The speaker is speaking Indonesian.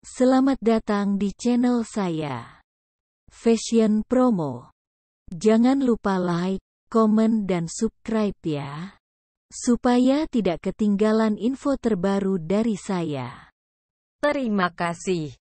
Selamat datang di channel saya. Fashion Promo. Jangan lupa like, komen dan subscribe ya. Supaya tidak ketinggalan info terbaru dari saya. Terima kasih.